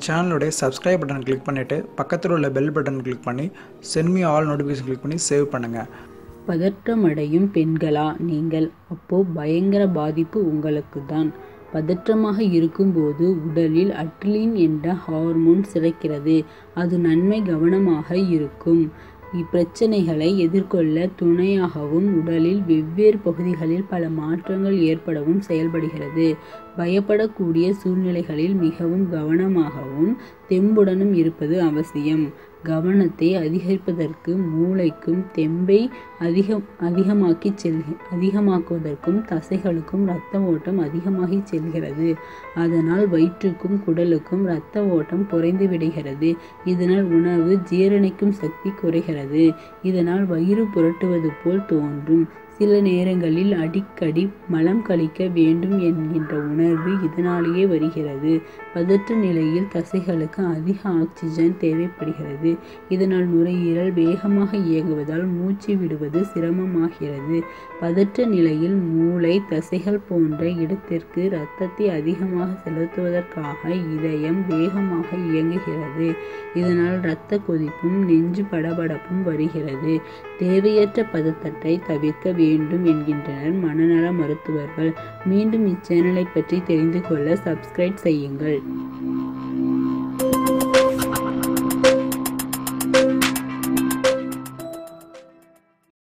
எங்கள் சேனலுடைய subscribe button click பண்ணிவிட்டு பக்கத்தில் உள்ள பெல் பட்டன் கிளிக் பண்ணி சென்மி ஆல் நோட்டிஃபிகேஷன் கிளிக் பண்ணி சேவ் பண்ணுங்கள் பதற்றமடையும் பெண்களா நீங்கள்? அப்போது பயங்கர பாதிப்பு உங்களுக்கு தான் பதற்றமாக இருக்கும்போது உடலில் அட்ரிலின் என்ற ஹார்மோன் சிறக்கிறது அது நன்மை கவனமாக இருக்கும். இப்பிரச்சனைகளை எதிர்கொள்ள துணையாகவும் உடலில் வெவ்வேறு பகுதிகளில் பல மாற்றங்கள் ஏற்படவும் செயல்படுகிறது. பயப்படக்கூடிய சூழ்நிலைகளில் மிகவும் கவனமாகவும் தெம்புடனும் இருப்பது அவசியம். கவனத்தை அதிகரிப்பதற்கு மூளைக்கும் தெம்பை அதிகம் அதிகமாக்கி செல் அதிகமாக்குவதற்கும் தசைகளுக்கும் இரத்த ஓட்டம் அதிகமாகி செல்கிறது. அதனால் வயிற்றுக்கும் குடலுக்கும் இரத்த ஓட்டம் குறைந்து விடுகிறது. இதனால் உணவு ஜீரணிக்கும் சக்தி குறைகிறது. இதனால் வயிறு புரட்டுவது போல் தோன்றும். சில நேரங்களில் அடிக்கடி மலம் கழிக்க வேண்டும் என்கின்ற உணர்வு இதனாலேயே வருகிறது. பதற்ற நிலையில் தசைகளுக்கு அதிக ஆக்சிஜன் தேவைப்படுகிறது. இதனால் நுரையீரல் வேகமாக இயங்குவதால் மூச்சு விடுவது சிரமமாகிறது. பதற்ற நிலையில் மூளை தசைகள் போன்ற இடத்திற்கு இரத்தத்தை அதிகமாக செலுத்துவதற்காக இதயம் வேகமாக இயங்குகிறது. இதனால் இரத்த கொதிப்பும் நெஞ்சு படபடப்பும் வருகிறது. தேவையற்ற பதற்றத்தை தவிர்க்க வேண்டும் என்கின்றனர் மனநல மருத்துவர்கள். மீண்டும் இச்சேனலை பற்றி தெரிந்து கொள்ள சப்ஸ்கிரைப் செய்யுங்கள்.